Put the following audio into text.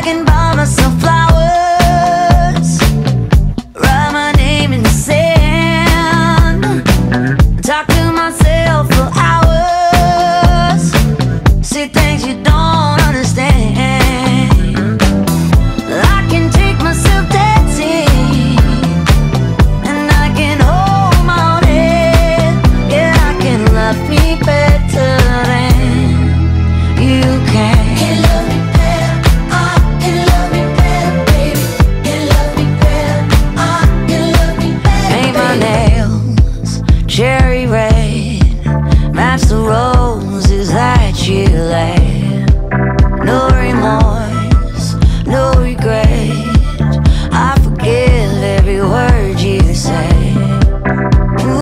I can buy myself flowers, write my name in the sand, talk to myself for hours, see things you don't understand. I can take myself dancing, and I can hold my head. Yeah, I can love me better match the roses that you lay.